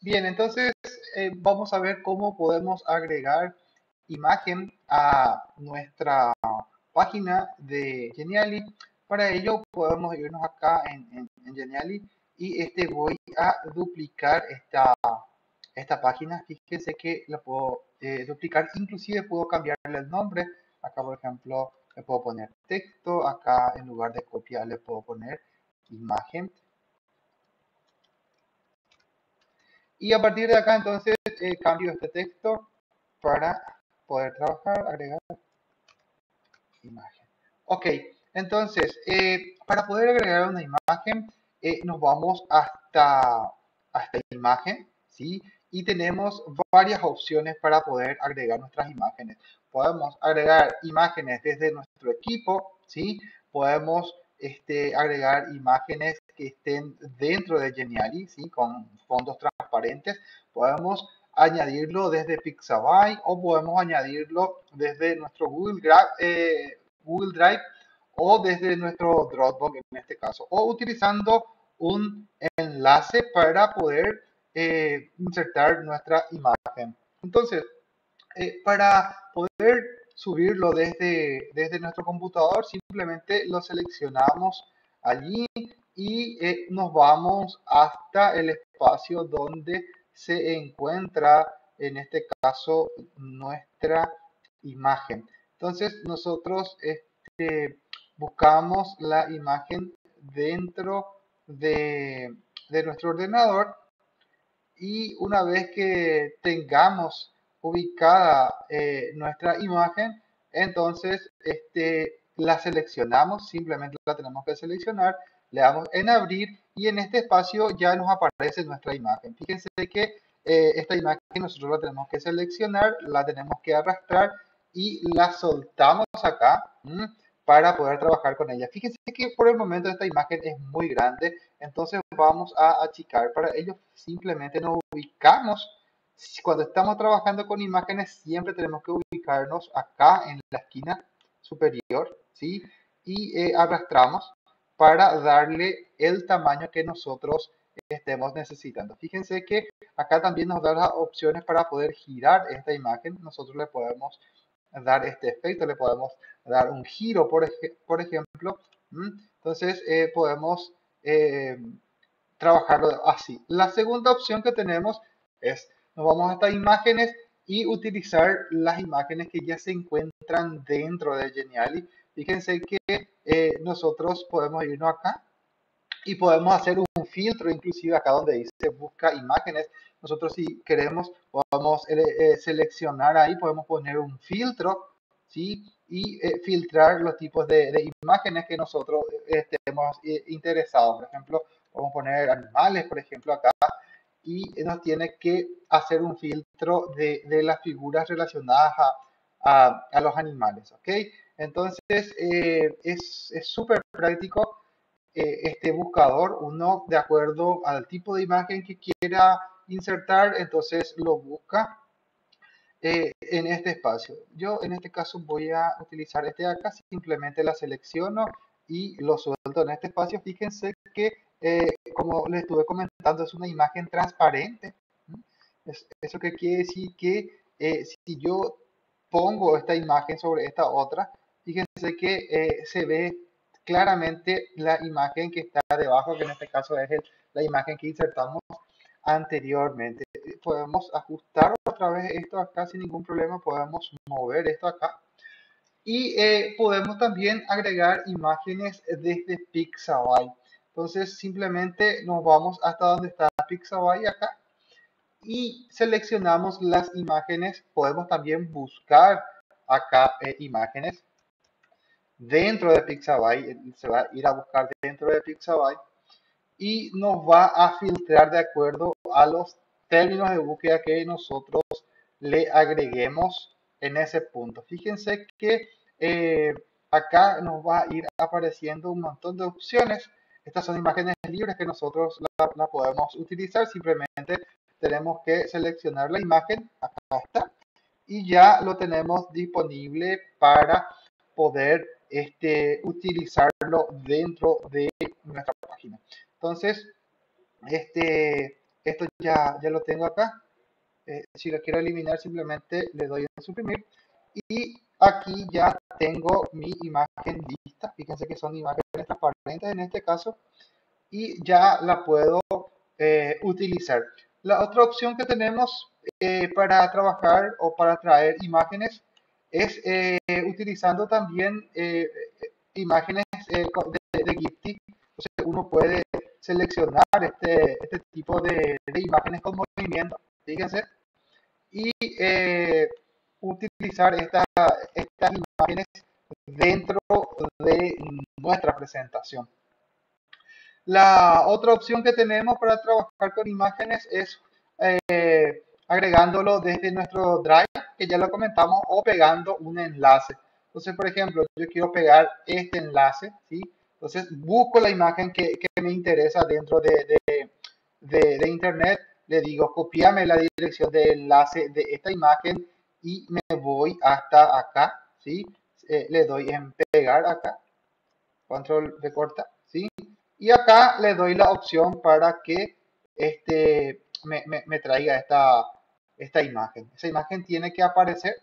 Bien, entonces eh, vamos a ver cómo podemos agregar imagen a nuestra página de Geniali. Para ello podemos irnos acá en, Geniali y este voy a duplicar esta, esta página. Fíjense que la puedo eh, duplicar, inclusive puedo cambiarle el nombre. Acá por ejemplo le puedo poner texto, acá en lugar de copiar le puedo poner imagen. Y a partir de acá entonces eh, cambio este texto para poder trabajar, agregar imagen. Ok, entonces eh, para poder agregar una imagen eh, nos vamos hasta, hasta imagen, ¿sí? Y tenemos varias opciones para poder agregar nuestras imágenes. Podemos agregar imágenes desde nuestro equipo, ¿sí? Podemos este, agregar imágenes que estén dentro de Geniali, ¿sí? con fondos transparentes. Podemos añadirlo desde Pixabay o podemos añadirlo desde nuestro Google, eh, Drive o desde nuestro Dropbox en este caso, o utilizando un enlace para poder eh, insertar nuestra imagen. Entonces, eh, para poder subirlo desde, desde nuestro computador, simplemente lo seleccionamos allí y eh, nos vamos hasta el espacio donde se encuentra, en este caso, nuestra imagen. Entonces, nosotros este, buscamos la imagen dentro de, de nuestro ordenador y una vez que tengamos ubicada eh, nuestra imagen, entonces este, la seleccionamos, simplemente la tenemos que seleccionar, le damos en abrir y en este espacio ya nos aparece nuestra imagen. Fíjense que eh, esta imagen nosotros la tenemos que seleccionar, la tenemos que arrastrar y la soltamos acá para poder trabajar con ella. Fíjense que por el momento esta imagen es muy grande, entonces vamos a achicar. Para ello simplemente nos ubicamos cuando estamos trabajando con imágenes siempre tenemos que ubicarnos acá en la esquina superior, ¿sí? Y eh, arrastramos para darle el tamaño que nosotros estemos necesitando. Fíjense que acá también nos da las opciones para poder girar esta imagen. Nosotros le podemos dar este efecto, le podemos dar un giro, por, por ejemplo. Entonces eh, podemos eh, trabajarlo así. La segunda opción que tenemos es nos vamos a estas imágenes y utilizar las imágenes que ya se encuentran dentro de Geniali. Fíjense que eh, nosotros podemos irnos acá y podemos hacer un filtro, inclusive acá donde dice busca imágenes. Nosotros si queremos podemos eh, eh, seleccionar ahí, podemos poner un filtro, ¿sí? Y filtrar los tipos de, de, imágenes que nosotros estemos interesados. Por ejemplo, podemos poner animales, por ejemplo, acá y nos tiene que hacer un filtro de, de las figuras relacionadas a, a, los animales, ¿ok? Entonces eh, es súper práctico eh, este buscador, uno de acuerdo al tipo de imagen que quiera insertar, entonces lo busca eh, en este espacio. Yo en este caso voy a utilizar este de acá, simplemente la selecciono y lo suelto en este espacio. Fíjense que eh, como les estuve comentando, es una imagen transparente. ¿Eso que quiere decir? Que eh, si yo pongo esta imagen sobre esta otra, fíjense que eh, se ve claramente la imagen que está debajo, que en este caso es la imagen que insertamos anteriormente. Podemos ajustar otra vez esto acá sin ningún problema, podemos mover esto acá. Y podemos también agregar imágenes desde Pixabay. Entonces simplemente nos vamos hasta donde está Pixabay acá y seleccionamos las imágenes. Podemos también buscar acá eh, imágenes dentro de Pixabay. Eh, se va a ir a buscar dentro de Pixabay y nos va a filtrar de acuerdo a los términos de búsqueda que nosotros le agreguemos en ese punto. Fíjense que eh, acá nos va a ir apareciendo un montón de opciones estas son imágenes libres que nosotros la, podemos utilizar. Simplemente tenemos que seleccionar la imagen, acá está, y ya lo tenemos disponible para poder este, utilizarlo dentro de nuestra página. Entonces, este, esto ya, ya lo tengo acá. Eh, si lo quiero eliminar, simplemente le doy en suprimir. Y aquí ya tengo mi imagen lista. Fíjense que son imágenes transparentes en este caso. Y ya la puedo eh, utilizar. La otra opción que tenemos eh, para trabajar o para traer imágenes es utilizando también imágenes de, de Giphy. uno puede seleccionar este, este tipo de, de imágenes con movimiento. Fíjense y eh, utilizar estas imágenes dentro de nuestra presentación. La otra opción que tenemos para trabajar con imágenes es eh, agregándolo desde nuestro Drive, que ya lo comentamos, o pegando un enlace. Entonces, por ejemplo, yo quiero pegar este enlace, ¿sí? Entonces, busco la imagen que, me interesa dentro de, de, de Internet le digo copiame la dirección de enlace de esta imagen y me voy hasta acá, ¿sí? Eh, le doy en pegar acá, control de corta, ¿sí? Y acá le doy la opción para que este, me, traiga esta, esta imagen. Esa imagen tiene que aparecer.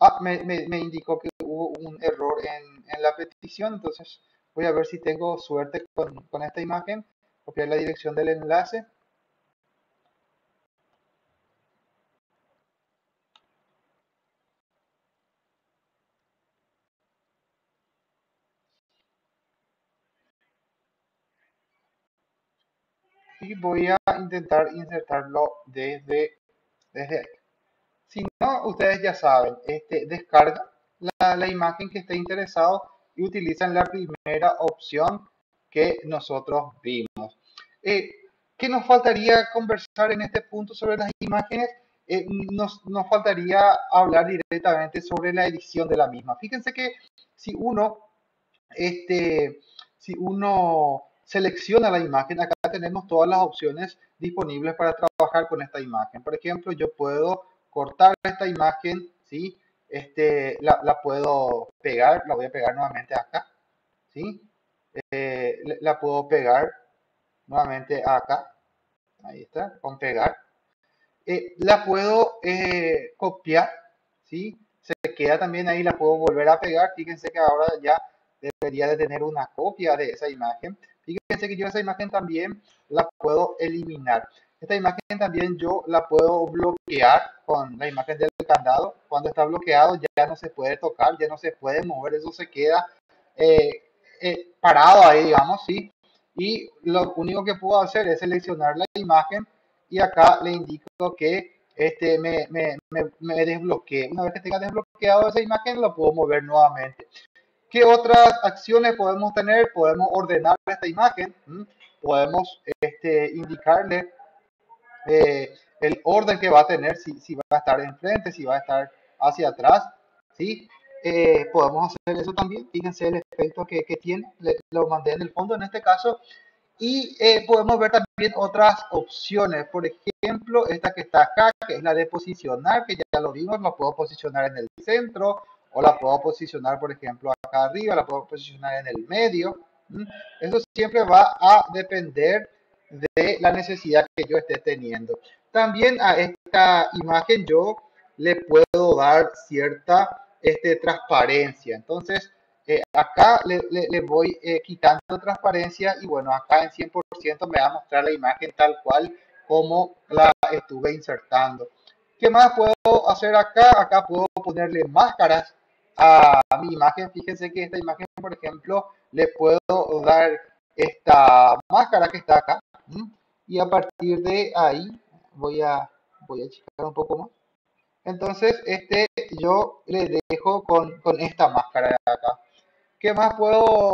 Ah, me, indicó que hubo un error en, en, la petición, entonces voy a ver si tengo suerte con, con esta imagen. Copiar la dirección del enlace. Y voy a intentar insertarlo desde, desde ahí. Si no, ustedes ya saben, este, descarga la, la imagen que esté interesado y utilizan la primera opción que nosotros vimos. Eh, ¿Qué nos faltaría conversar en este punto sobre las imágenes? Eh, nos, nos, faltaría hablar directamente sobre la edición de la misma. Fíjense que si uno, este, si uno selecciona la imagen, acá tenemos todas las opciones disponibles para trabajar con esta imagen. Por ejemplo, yo puedo cortar esta imagen, ¿sí? Este, la, puedo pegar, la voy a pegar nuevamente acá, ¿sí? Eh, la puedo pegar nuevamente acá, ahí está, con pegar. Eh, la puedo eh, copiar, ¿sí? Se queda también ahí, la puedo volver a pegar. Fíjense que ahora ya debería de tener una copia de esa imagen. Fíjense que yo esa imagen también la puedo eliminar. Esta imagen también yo la puedo bloquear con la imagen del candado. Cuando está bloqueado ya no se puede tocar, ya no se puede mover, eso se queda eh, eh, parado ahí, digamos, ¿sí? Y lo único que puedo hacer es seleccionar la imagen y acá le indico que este, me, me, me, me desbloquee. Una vez que tenga desbloqueado esa imagen, lo puedo mover nuevamente. ¿Qué otras acciones podemos tener? Podemos ordenar esta imagen, podemos este, indicarle eh, el orden que va a tener, si, si, va a estar enfrente, si va a estar hacia atrás, ¿sí? Eh, podemos hacer eso también, fíjense el efecto que, que tiene, lo mandé en el fondo en este caso, y eh, podemos ver también otras opciones, por ejemplo, esta que está acá, que es la de posicionar, que ya lo vimos, lo puedo posicionar en el centro, o la puedo posicionar, por ejemplo, acá arriba, la puedo posicionar en el medio. Eso siempre va a depender de la necesidad que yo esté teniendo. También a esta imagen yo le puedo dar cierta este, transparencia. Entonces, eh, acá le, le, voy eh, quitando transparencia y bueno, acá en 100% me va a mostrar la imagen tal cual como la estuve insertando. ¿Qué más puedo hacer acá? Acá puedo ponerle máscaras a mi imagen, fíjense que esta imagen, por ejemplo, le puedo dar esta máscara que está acá. Y a partir de ahí voy a, voy a checar un poco más. Entonces, este yo le dejo con, con esta máscara acá. ¿Qué más puedo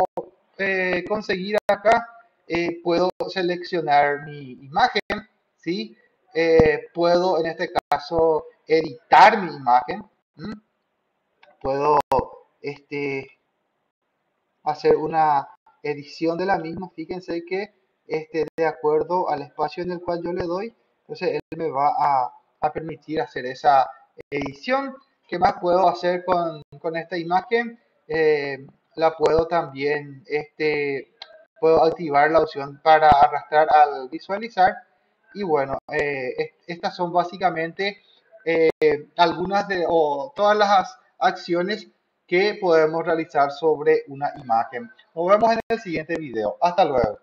eh, conseguir acá? Eh, puedo seleccionar mi imagen, ¿sí? Eh, puedo en este caso editar mi imagen puedo este, hacer una edición de la misma. Fíjense que este, de acuerdo al espacio en el cual yo le doy, entonces él me va a, permitir hacer esa edición. ¿Qué más puedo hacer con, esta imagen? Eh, la puedo también, este, puedo activar la opción para arrastrar al visualizar Y bueno, eh, estas son básicamente eh, algunas de o todas las acciones que podemos realizar sobre una imagen. Nos vemos en el siguiente video. Hasta luego.